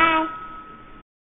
Bye.